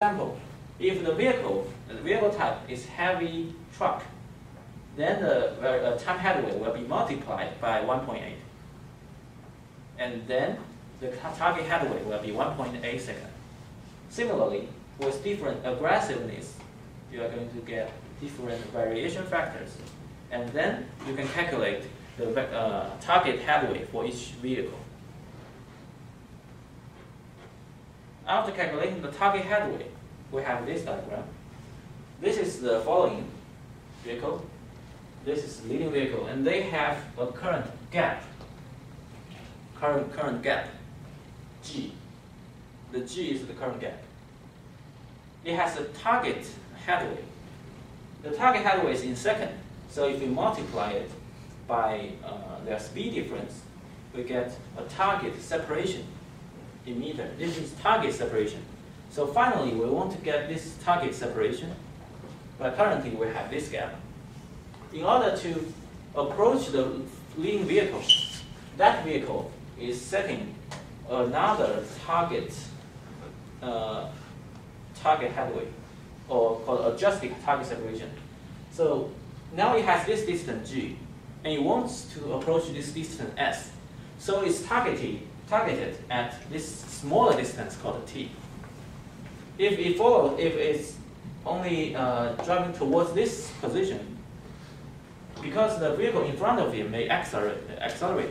example, if the vehicle, the vehicle type is heavy truck, then the uh, time headway will be multiplied by 1.8. And then the target headway will be 1.8 second. Similarly, with different aggressiveness, you are going to get different variation factors. And then you can calculate the uh, target headway for each vehicle. After calculating the target headway, we have this diagram. This is the following vehicle. This is the leading vehicle, and they have a current gap. Current current gap, G. The G is the current gap. It has a target headway. The target headway is in second, so if we multiply it by uh, their speed difference, we get a target separation meter. This is target separation. So finally, we want to get this target separation, but currently we have this gap. In order to approach the leading vehicle, that vehicle is setting another target uh, target headway, or called adjusted target separation. So now it has this distance g, and it wants to approach this distance s. So it's targeted targeted at this smaller distance called t. If it follows, if it's only uh, driving towards this position, because the vehicle in front of it may accelerate, accelerate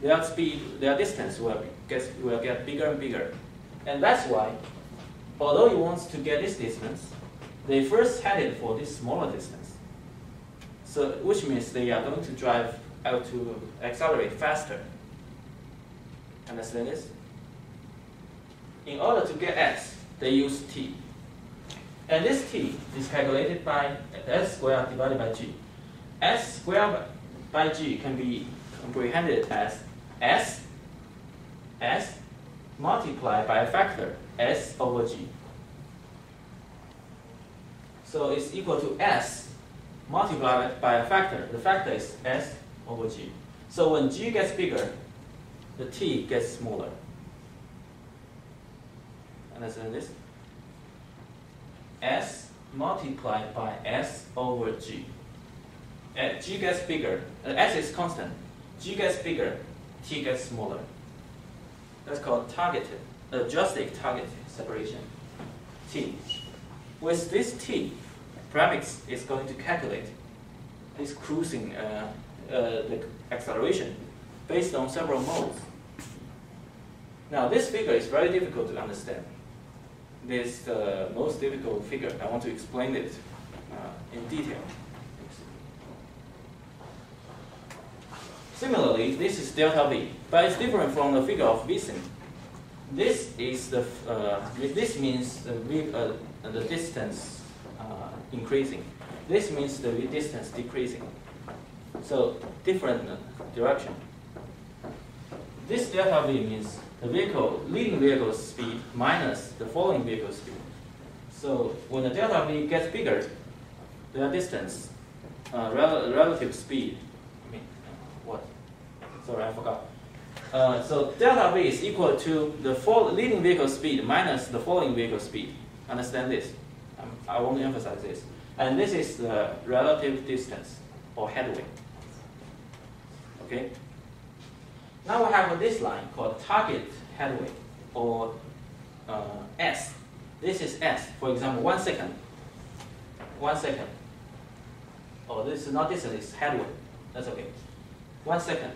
their speed, their distance will get, will get bigger and bigger. And that's why, although it wants to get this distance, they first headed for this smaller distance. So, which means they are going to drive out to accelerate faster. Understand this? In order to get x, they use t. And this t is calculated by s squared divided by g. s squared by g can be comprehended as s, s multiplied by a factor, s over g. So it's equal to s multiplied by a factor. The factor is s over g. So when g gets bigger, the t gets smaller. Understand this? S multiplied by S over G. And G gets bigger. Uh, S is constant. G gets bigger. T gets smaller. That's called targeted, adjusted target separation. T. With this T, Paramics is going to calculate this cruising, uh, uh, the acceleration based on several modes. Now this figure is very difficult to understand this the uh, most difficult figure. I want to explain it uh, in detail. Similarly, this is delta V, but it's different from the figure of VISSIM. This is the uh, this means the v, uh, the distance uh, increasing. This means the distance decreasing. So different direction. This delta V means the vehicle, leading vehicle speed minus the following vehicle speed. So when the delta V gets bigger, the distance, uh, rel relative speed, I mean, what? Sorry, I forgot. Uh, so delta V is equal to the leading vehicle speed minus the following vehicle speed. Understand this? Um, I want to emphasize this. And this is the relative distance or headway. Okay? Now we have this line called target headway or uh, S. This is S. For example, one second. One second. Oh, this is not distance, it's headway. That's okay. One second.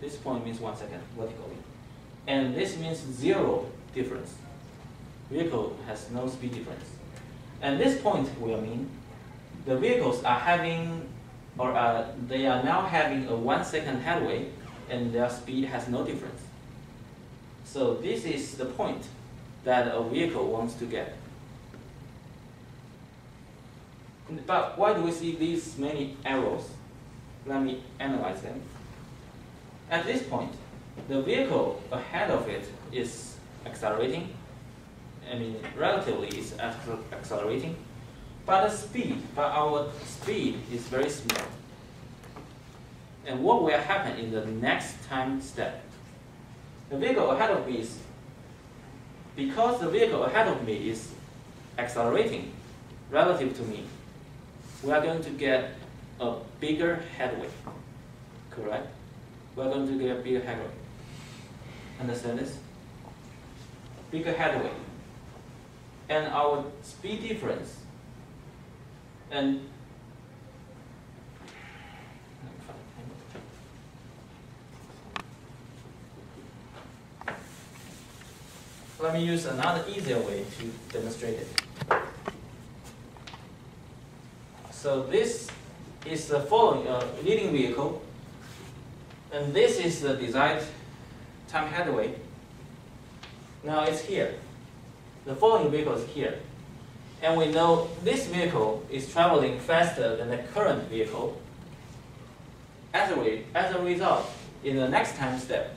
This point means one second vertically. And this means zero difference. Vehicle has no speed difference. And this point will mean the vehicles are having, or uh, they are now having a one second headway and their speed has no difference. So this is the point that a vehicle wants to get. But why do we see these many arrows? Let me analyze them. At this point, the vehicle ahead of it is accelerating. I mean, relatively is accelerating. But the speed, but our speed is very small. And what will happen in the next time step? The vehicle ahead of me is, because the vehicle ahead of me is accelerating relative to me, we are going to get a bigger headway, correct? We are going to get a bigger headway. Understand this? Bigger headway. And our speed difference and let me use another easier way to demonstrate it. So this is the following uh, leading vehicle, and this is the desired time headway. Now it's here. The following vehicle is here. And we know this vehicle is traveling faster than the current vehicle. As a, as a result, in the next time step,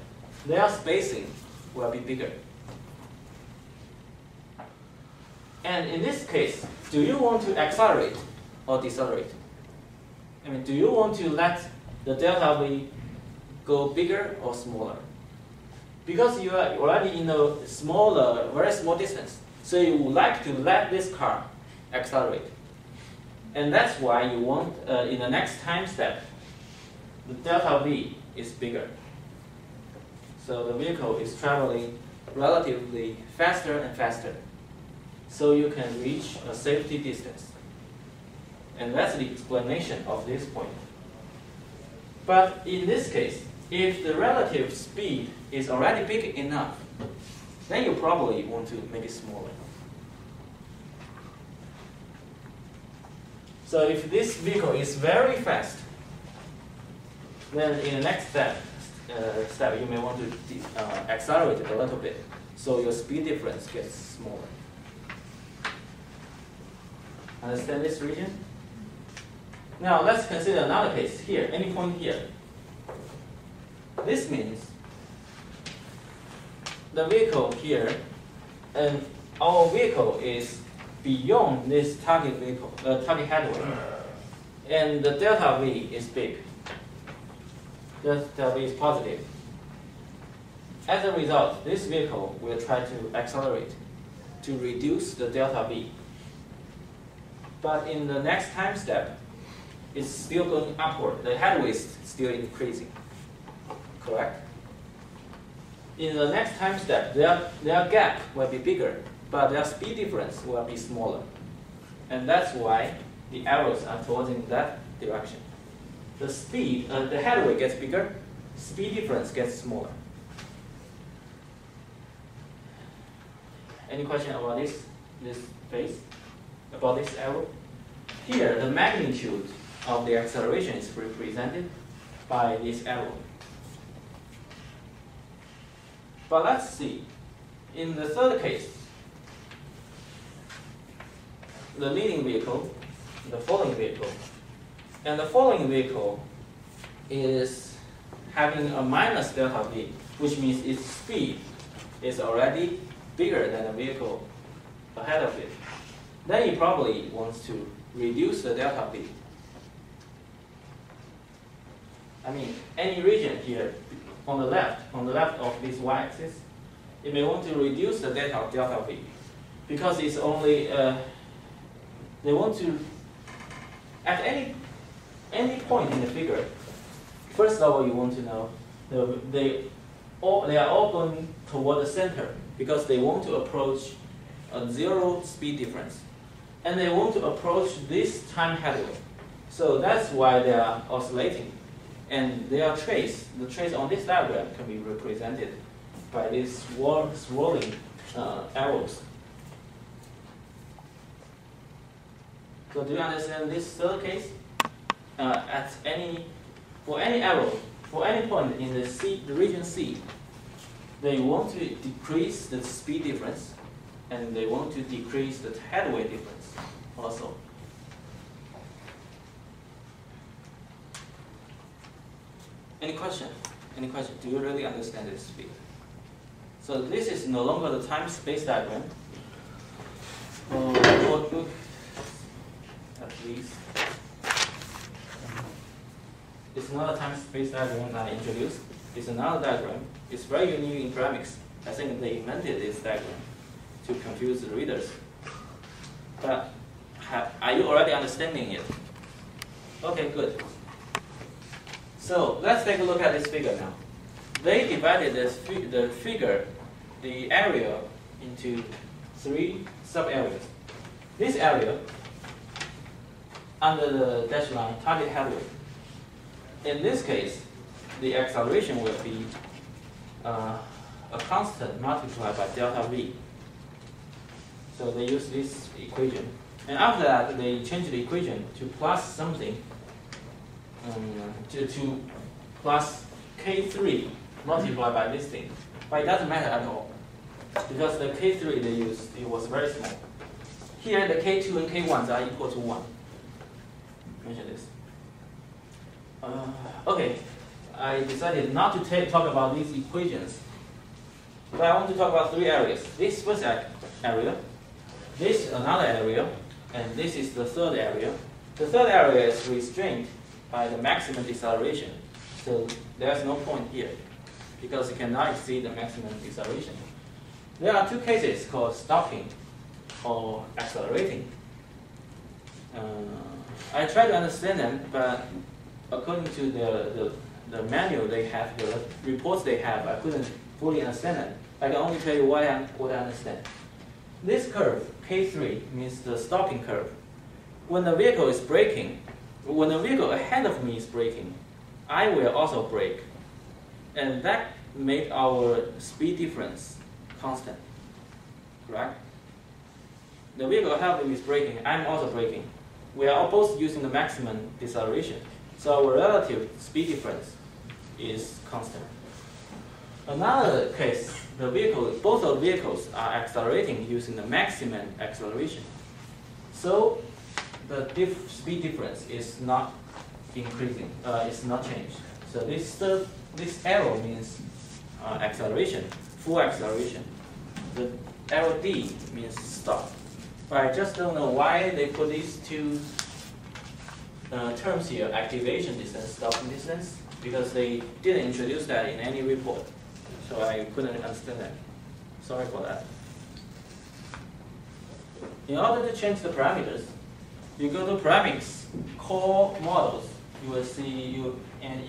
their spacing will be bigger. And in this case, do you want to accelerate or decelerate? I mean, do you want to let the delta V go bigger or smaller? Because you are already in a smaller, very small distance, so you would like to let this car accelerate. And that's why you want, uh, in the next time step, the delta V is bigger. So the vehicle is traveling relatively faster and faster so you can reach a safety distance. And that's the explanation of this point. But in this case, if the relative speed is already big enough, then you probably want to make it smaller. So if this vehicle is very fast, then in the next step, uh, step you may want to uh, accelerate it a little bit, so your speed difference gets smaller. Understand this region? Now let's consider another case here, any point here. This means the vehicle here and our vehicle is beyond this target vehicle, uh, target headway, and the delta V is big. Delta V is positive. As a result, this vehicle will try to accelerate to reduce the delta V but in the next time step, it's still going upward. The headway is still increasing. Correct? In the next time step, their, their gap will be bigger, but their speed difference will be smaller. And that's why the arrows are pointing in that direction. The speed, uh, the headway gets bigger, speed difference gets smaller. Any question about this, this phase? About this arrow. Here, the magnitude of the acceleration is represented by this arrow. But let's see. In the third case, the leading vehicle, the following vehicle, and the following vehicle is having a minus delta V, which means its speed is already bigger than the vehicle ahead of it then it probably wants to reduce the delta V. I mean, any region here on the left, on the left of this y-axis, it may want to reduce the delta, delta V because it's only, uh, they want to, at any, any point in the figure, first of all, you want to know they, all, they are all going toward the center because they want to approach a zero speed difference and they want to approach this time headway. So that's why they are oscillating. And their trace, the trace on this diagram can be represented by these swirling uh, arrows. So do you understand this third case? Uh, at any, for any arrow, for any point in the C, the region C, they want to decrease the speed difference and they want to decrease the headway difference also. Any question? Any question? Do you really understand this speed? So this is no longer the time-space diagram. Uh, at least. It's not a time-space diagram that I introduced. It's another diagram. It's very unique in Paramics. I think they invented this diagram to confuse the readers. But are you already understanding it? Okay, good. So let's take a look at this figure now. They divided this the figure, the area, into three sub-areas. This area, under the dashed line, target headway. In this case, the acceleration will be uh, a constant multiplied by delta v. So they use this equation. And after that, they change the equation to plus something, um, to, to plus k3 multiplied by this thing. But it doesn't matter at all. Because the k3 they used, it was very small. Here, the k2 and k1s are equal to 1. Mention this. Uh, okay, I decided not to talk about these equations. But I want to talk about three areas. This first area, this is another area, and this is the third area. The third area is restrained by the maximum deceleration. So there's no point here because it cannot exceed the maximum deceleration. There are two cases called stopping or accelerating. Uh, I try to understand them, but according to the, the, the manual they have, the reports they have, I couldn't fully understand them. I can only tell you what I, what I understand. This curve, K3, means the stopping curve. When the vehicle is braking, when the vehicle ahead of me is braking, I will also brake. And that made our speed difference constant. Correct? The vehicle ahead of me is braking, I'm also braking. We are both using the maximum deceleration. So our relative speed difference is constant. Another case, the vehicle, both of vehicles are accelerating using the maximum acceleration. So the diff, speed difference is not increasing, uh, it's not changed. So this third, this arrow means uh, acceleration, full acceleration. The arrow D means stop. But I just don't know why they put these two uh, terms here, activation distance, stopping distance, because they didn't introduce that in any report. So I couldn't understand that. Sorry for that. In order to change the parameters, you go to Paramics, core models, you will see you and